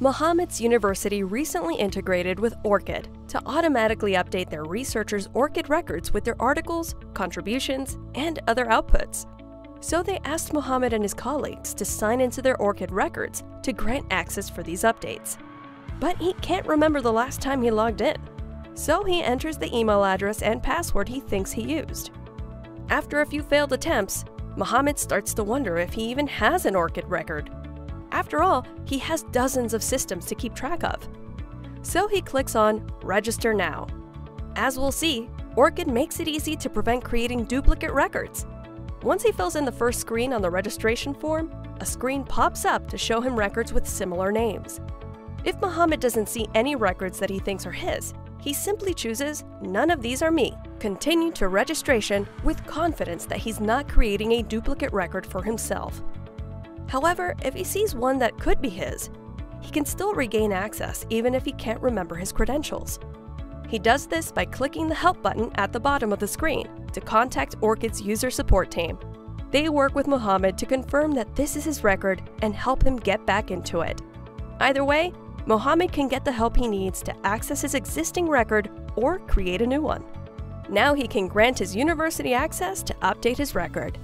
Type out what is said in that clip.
Mohammed's university recently integrated with ORCID to automatically update their researchers' ORCID records with their articles, contributions, and other outputs. So they asked Mohammed and his colleagues to sign into their ORCID records to grant access for these updates. But he can't remember the last time he logged in, so he enters the email address and password he thinks he used. After a few failed attempts, Mohammed starts to wonder if he even has an ORCID record. After all, he has dozens of systems to keep track of. So he clicks on Register Now. As we'll see, ORCID makes it easy to prevent creating duplicate records. Once he fills in the first screen on the registration form, a screen pops up to show him records with similar names. If Mohammed doesn't see any records that he thinks are his, he simply chooses None of these are me, continue to registration with confidence that he's not creating a duplicate record for himself. However, if he sees one that could be his, he can still regain access even if he can't remember his credentials. He does this by clicking the Help button at the bottom of the screen to contact ORCID's user support team. They work with Mohammed to confirm that this is his record and help him get back into it. Either way, Mohammed can get the help he needs to access his existing record or create a new one. Now he can grant his university access to update his record.